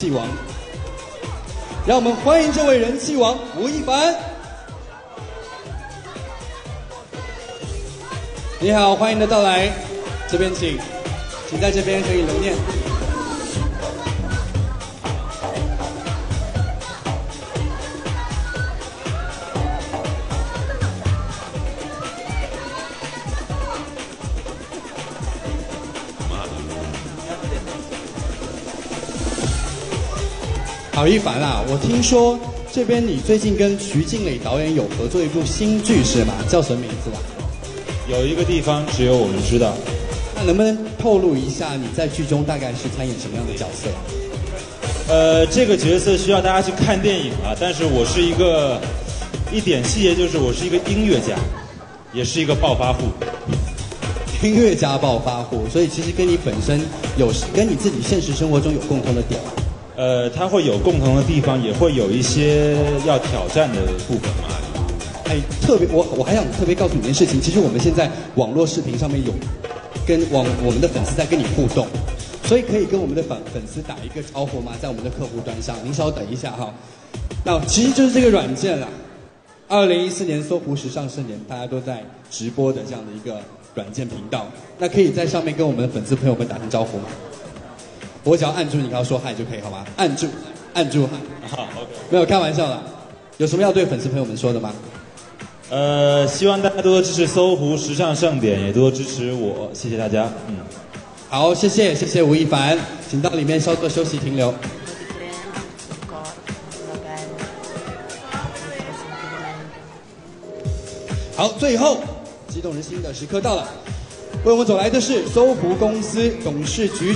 气王，让我们欢迎这位人气王吴亦凡。你好，欢迎的到来，这边请，请在这边可以留念。好，一凡啊，我听说这边你最近跟徐静蕾导演有合作一部新剧是吗？叫什么名字啊？有一个地方只有我们知道。那能不能透露一下你在剧中大概是参演什么样的角色？呃，这个角色需要大家去看电影啊。但是我是一个一点细节就是我是一个音乐家，也是一个暴发户。音乐家暴发户，所以其实跟你本身有跟你自己现实生活中有共同的点。呃，它会有共同的地方，也会有一些要挑战的部分嘛。哎，特别我我还想特别告诉你一件事情，其实我们现在网络视频上面有跟网我们的粉丝在跟你互动，所以可以跟我们的粉粉丝打一个招呼吗？在我们的客户端上，您稍等一下哈。那其实就是这个软件啦。二零一四年搜狐时尚盛典，大家都在直播的这样的一个软件频道，那可以在上面跟我们的粉丝朋友们打声招呼吗？我只要按住你，刚刚说嗨就可以，好吗？按住，按住。好，OK。没有开玩笑的，有什么要对粉丝朋友们说的吗？呃，希望大家多多支持搜狐时尚盛典，也多多支持我，谢谢大家。嗯，好，谢谢，谢谢吴亦凡，请到里面稍作休息停留。好，最后激动人心的时刻到了，为我们走来的是搜狐公司董事局。